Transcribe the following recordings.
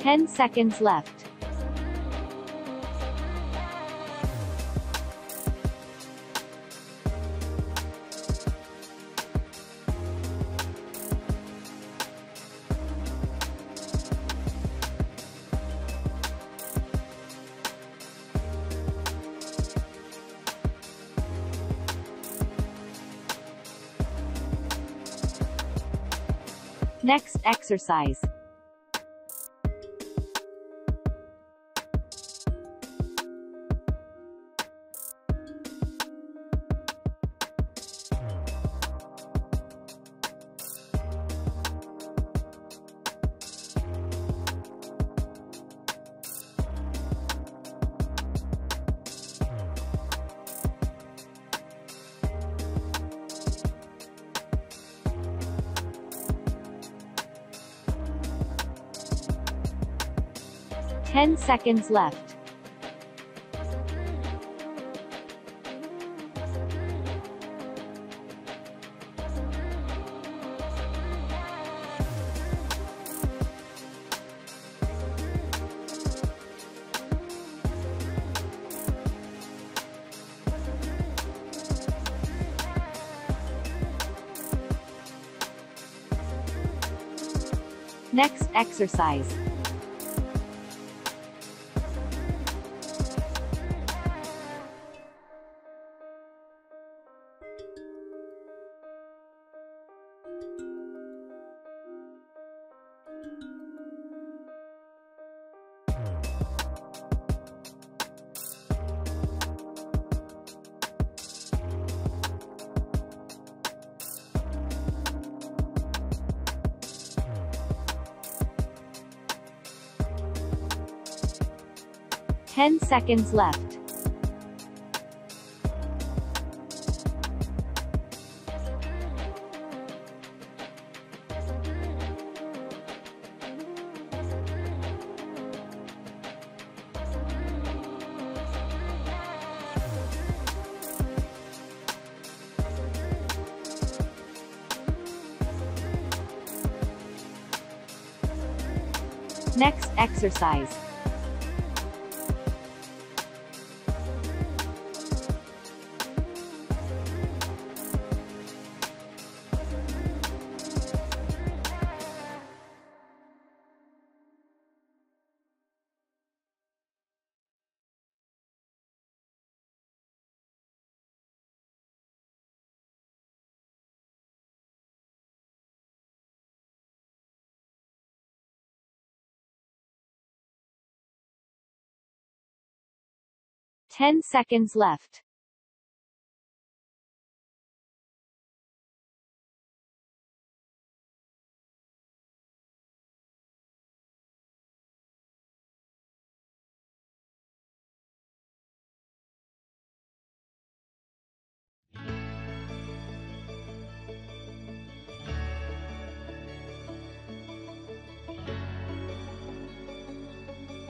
10 seconds left. Next exercise. Ten seconds left. Next exercise. Ten seconds left. Next exercise. Ten seconds left.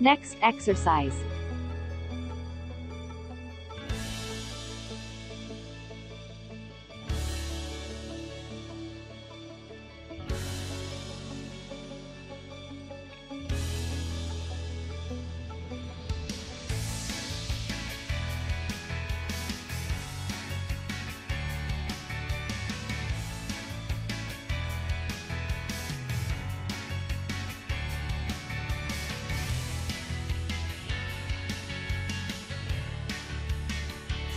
Next exercise.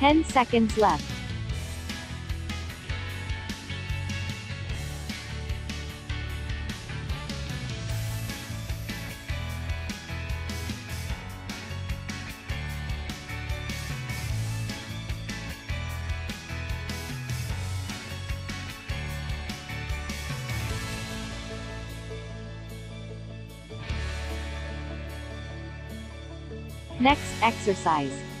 Ten seconds left. Next exercise.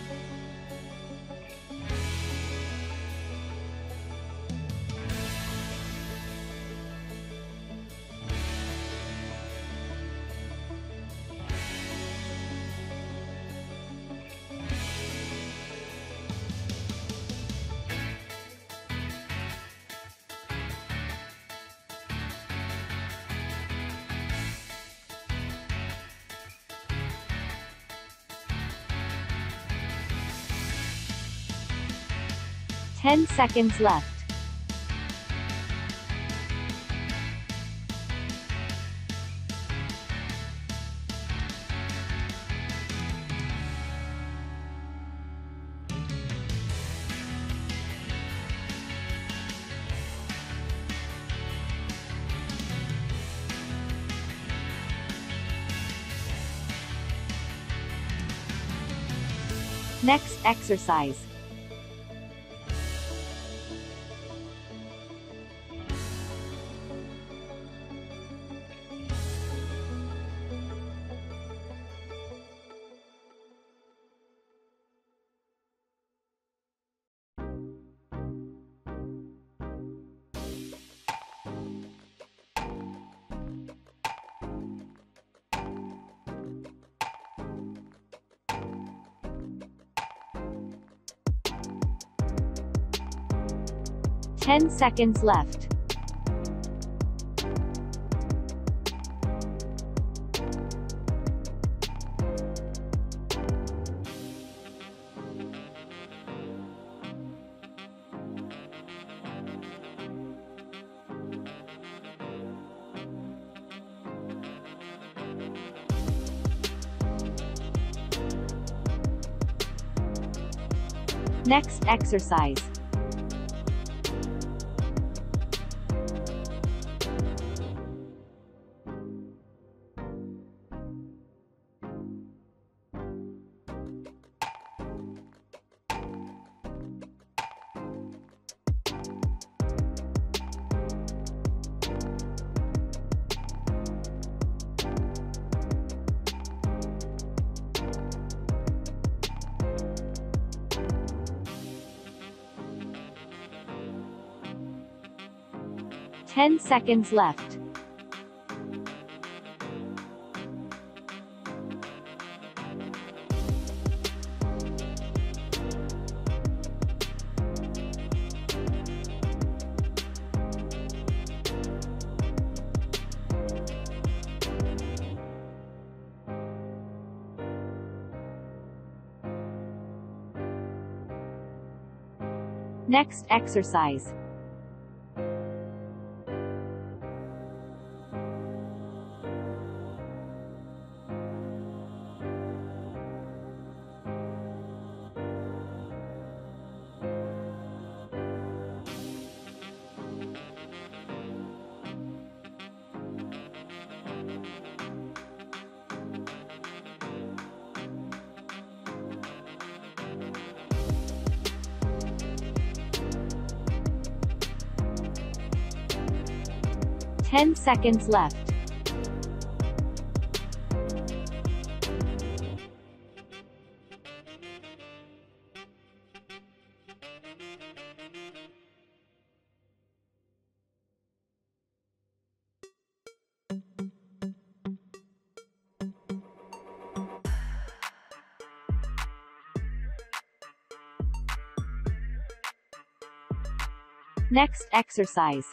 10 seconds left. Next exercise. Ten seconds left. Next exercise. Ten seconds left. Next exercise. Ten seconds left. Next exercise.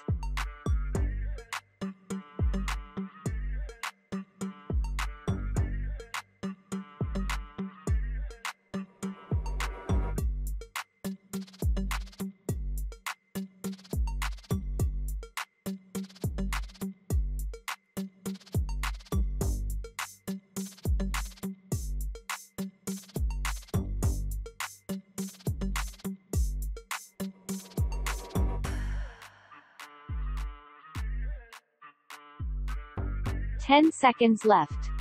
Ten seconds left.